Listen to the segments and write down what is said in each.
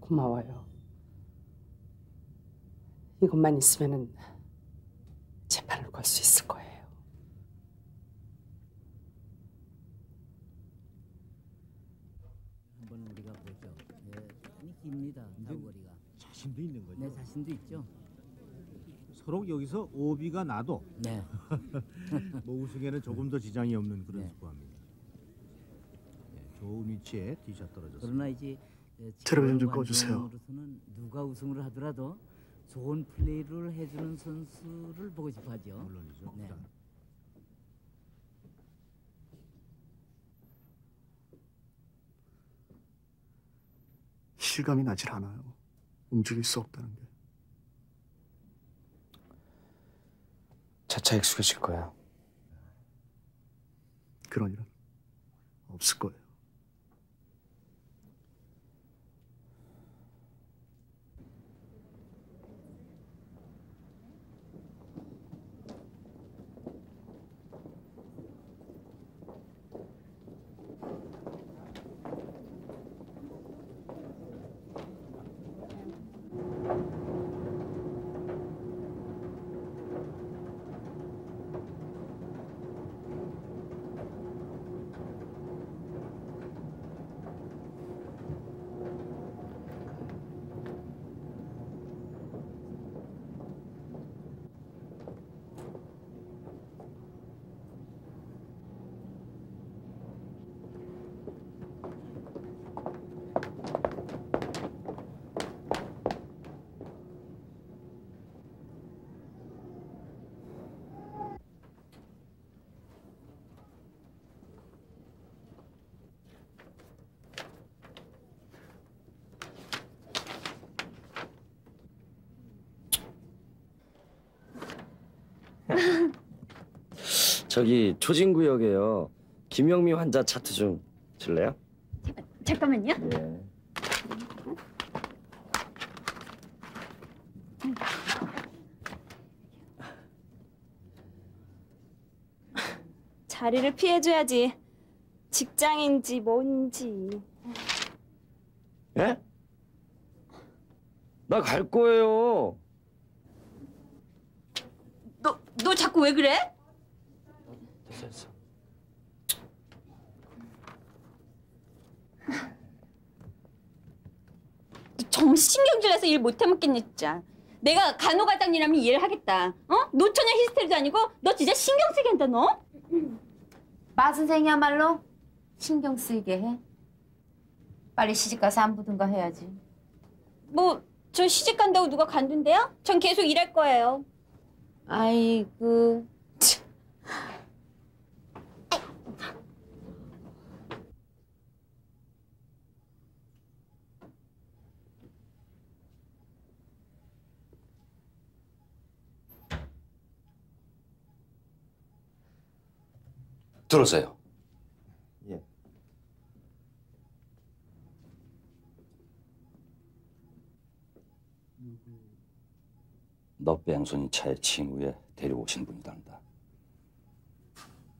고마워요. 이것만 있으면은 재판을 걸 수 있을 거예요. 한번 우리가 보죠. 예, 많이 깁니다. 사거리가. 자신도 있는 거죠. 네, 자신도 있죠. 서로 여기서 오비가 나도 네. 뭐 우승에는 조금 더 지장이 없는 그런 네. 스코어입니다. 예, 좋은 위치에 티샷 떨어졌습니다. 그러나 이제 예, 텔레비전 좀 지금 꺼주세요. 누가 우승을 하더라도 좋은 플레이를 해주는 선수를 보고 싶어하죠. 물론이죠. 네. 실감이 나질 않아요. 움직일 수 없다는 게. 차차 익숙해질 거야. 그런 일은 없을 거예요. 저기 초진구역에요. 김영미 환자 차트 좀 줄래요? 잠깐만요. 예. 자리를 피해줘야지. 직장인지 뭔지. 예? 나 갈 거예요. 너, 너 자꾸 왜 그래? 됐어, 됐어. 신경질내서 일 못해 먹겠니 진짜. 내가 간호가장이라면 이해를 하겠다. 어? 노처녀 히스테리도 아니고 너 진짜 신경 쓰게 한다 너? 마 선생이야말로 신경 쓰이게 해. 빨리 시집가서 안부든가 해야지. 뭐 저 시집 간다고 누가 간둔대요? 전 계속 일할 거예요. 아이고. 들어오세요. 양손이 차에 친 후에 데려오신 분이란다.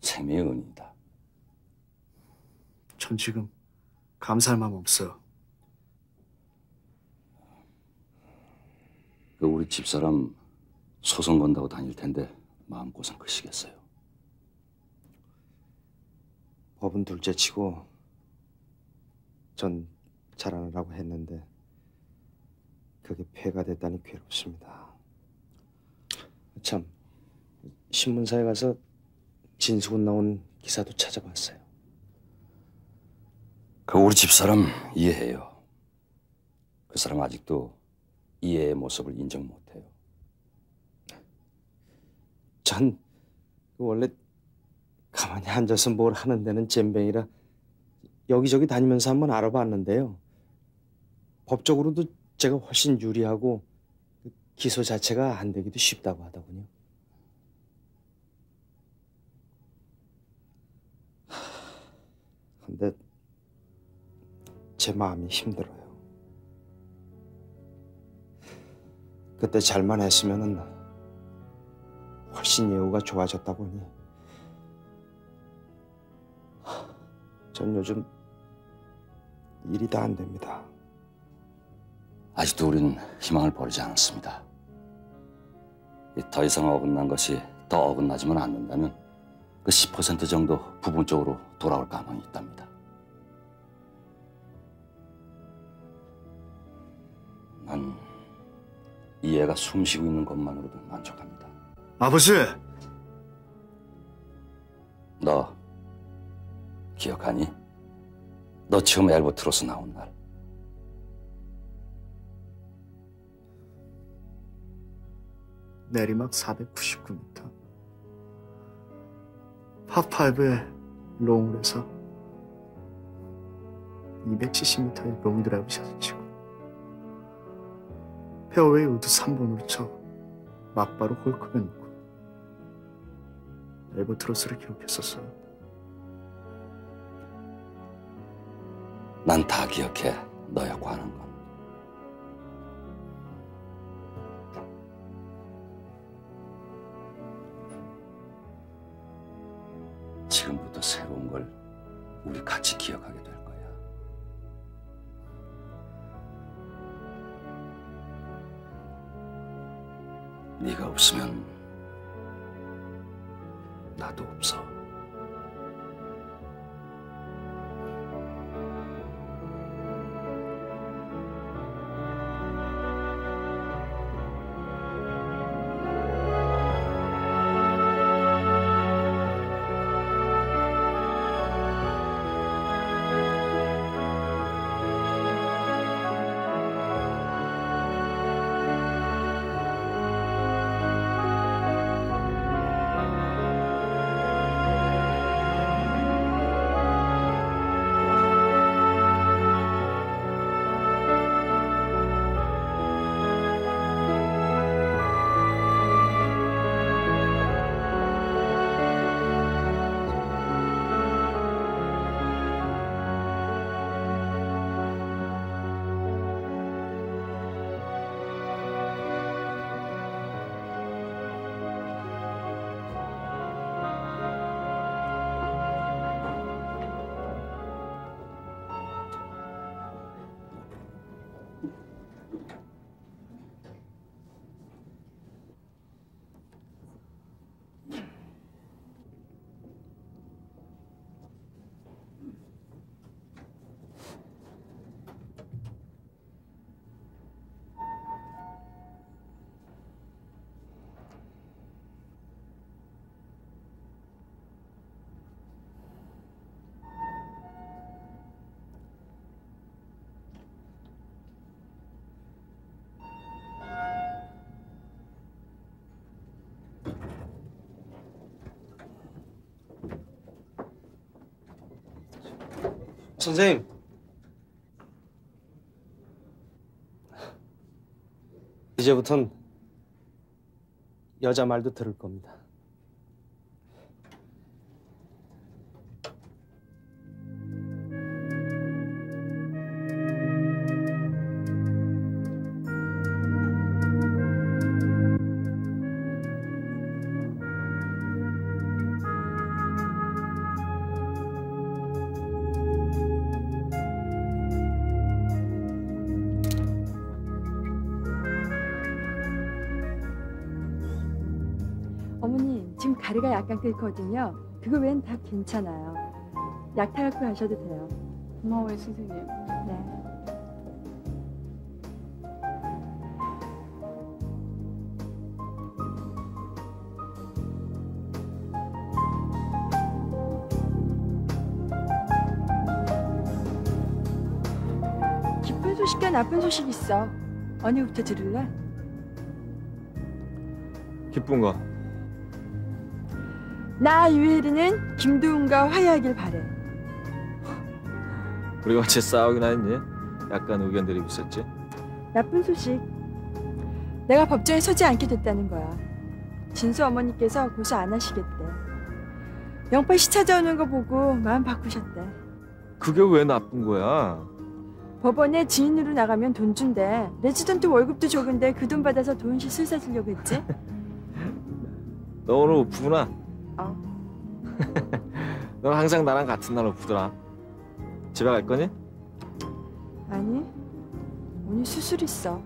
생명의 은이다. 전 지금 감사할 마음 없어요. 그 우리 집사람 소송 건다고 다닐 텐데 마음고생 크시겠어요. 법은 둘째치고 전 잘하느라고 했는데 그게 폐가 됐다니 괴롭습니다. 참 신문사에 가서 진수군 나온 기사도 찾아봤어요. 그 우리 집사람 이해해요. 그 사람 아직도 이해의 모습을 인정 못해요. 전 원래 가만히 앉아서 뭘 하는 데는 잼병이라 여기저기 다니면서 한번 알아봤는데요. 법적으로도 제가 훨씬 유리하고 그 기소 자체가 안 되기도 쉽다고 하더군요. 하, 근데 제 마음이 힘들어요. 그때 잘만 했으면은 훨씬 예우가 좋아졌다 보니 하, 전 요즘 일이 다 안 됩니다. 아직도 우린 희망을 버리지 않았습니다. 이더 이상 어긋난 것이 더 어긋나지만 않는다면 그 10% 정도 부분적으로 돌아올 가망이 있답니다. 난 이 애가 숨 쉬고 있는 것만으로도 만족합니다. 아버지! 너 기억하니? 너 처음 엘버트로스 나온 날. 내리막 499m. 파5에 롱을 해서 270m의 long drive shot을 치고 페어웨이 우드 3번으로 쳐 막바로 홀컵에 놓고 앨버트로스를 기록했었어요. 난 다 기억해. 너였고 하는 건. 지금부터 새로운 걸 우리 같이 기억하게 될 거야. 네가 없으면 나도 없어. 선생님. 이제부턴 여자 말도 들을 겁니다. 지금 가래가 약간 끓거든요. 그거 외엔 다 괜찮아요. 약 타갖고 가셔도 돼요. 고마워요, 선생님. 네. 기쁜 소식과 나쁜 소식 있어. 어느부터 들을래? 기쁜 거. 나 유혜리는 김도훈과 화해하길 바래. 우리가 어째 싸우긴 했니? 약간 의견 대립이 있었지. 나쁜 소식. 내가 법정에 서지 않게 됐다는 거야. 진수 어머니께서 고소 안 하시겠대. 영팔 씨 찾아오는 거 보고 마음 바꾸셨대. 그게 왜 나쁜 거야? 법원에 증인으로 나가면 돈 준대. 레지던트 월급도 적은데 그 돈 받아서 도훈 씨 술 사 주려고 했지? 너 오늘 오프구나. 어. 넌 항상 나랑 같은 날 오프더라. 집에 갈 거니? 아니, 오늘 수술 있어.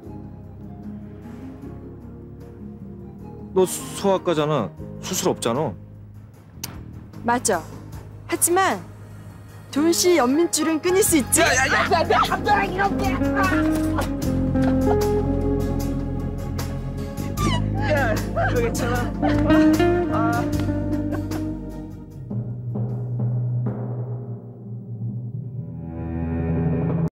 너 수- 소아과잖아. 수술 없잖아. 맞아. 하지만 도훈 씨 연민줄은 끊을 수 있지. 그거 괜찮아.